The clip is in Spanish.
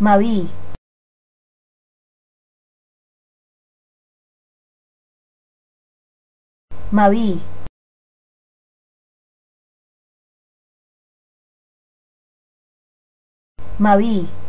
Maví Maví Maví